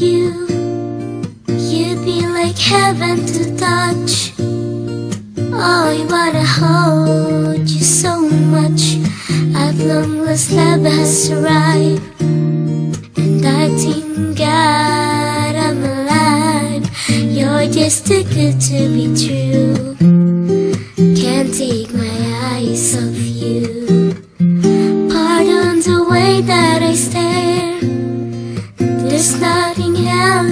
you. You'd be like heaven to touch. Oh, I wanna hold you so much. I've long last, love has arrived And I think God I'm alive. You're just too good to be true.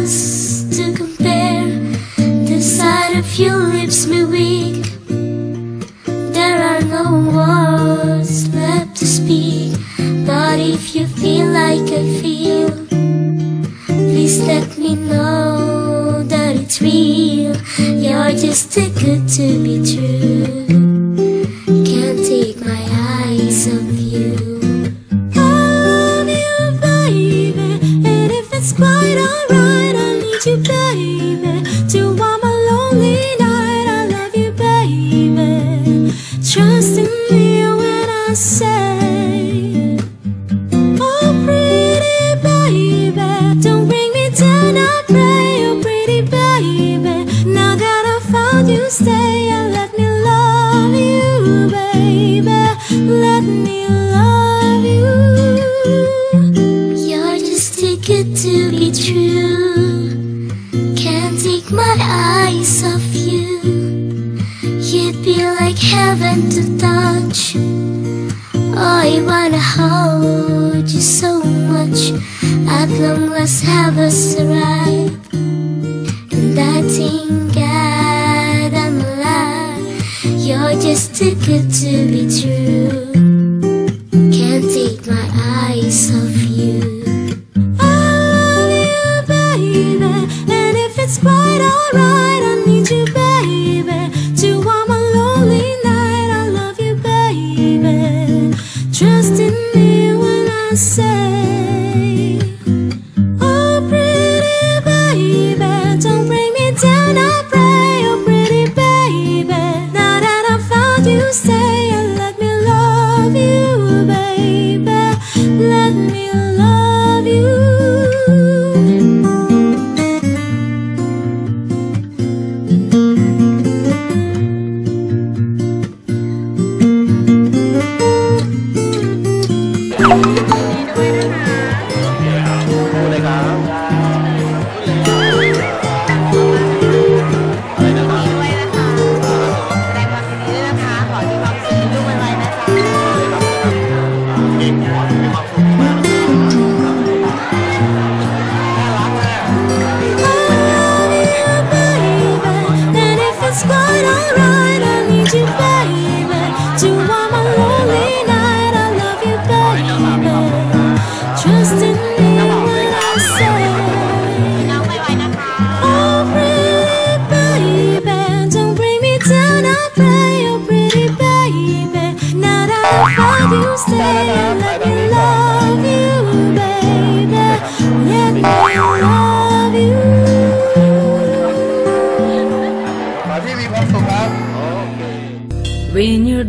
To compare. The sight of you leaves me weak. There are no words left to speak. But if you feel like I feel, please let me know that it's real. You're just too good to be true. Can't take my eyes off you. love you, baby. And if it's quite alright, you, baby. Lonely night, I love you, baby. Trust in me when I say, Oh, pretty baby, don't bring me down. I pray, oh, pretty baby. Now that I found you, stay and let me love you, baby. Let me love you. You're just good to to touch. Oh, I wanna hold you so much. At long last, have us arrived. And I thank God I'm alive. You're just too good to be true. When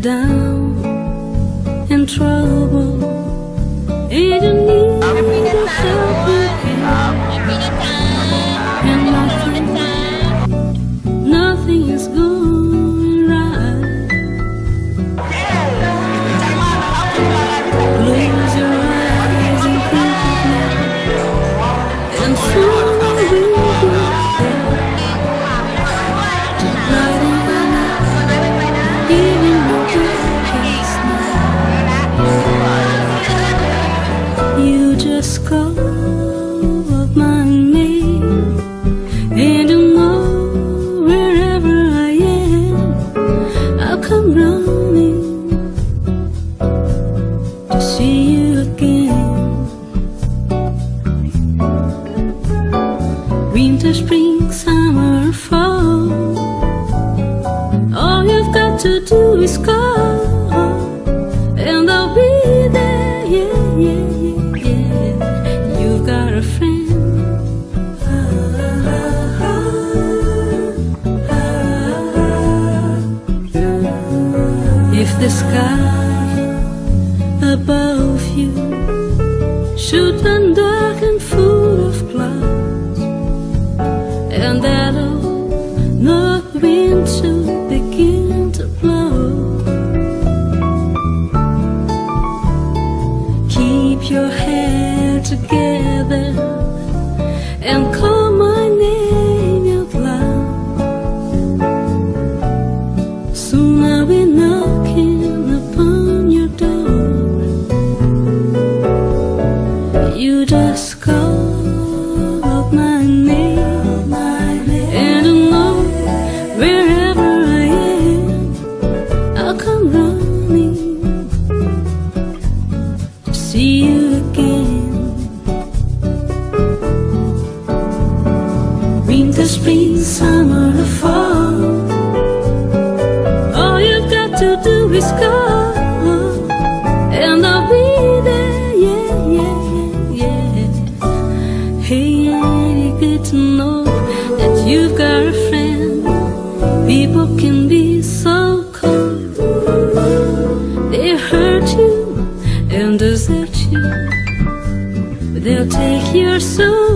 down in trouble. And you need the come running to see you again. Above you. Shoot turn dark and full of clouds, and that old north wind to begin to blow. Keep your head together they'll take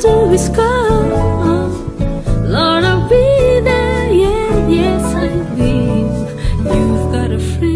do is call. Lord, I'll be there. Yeah, yes, I will. You've got a friend.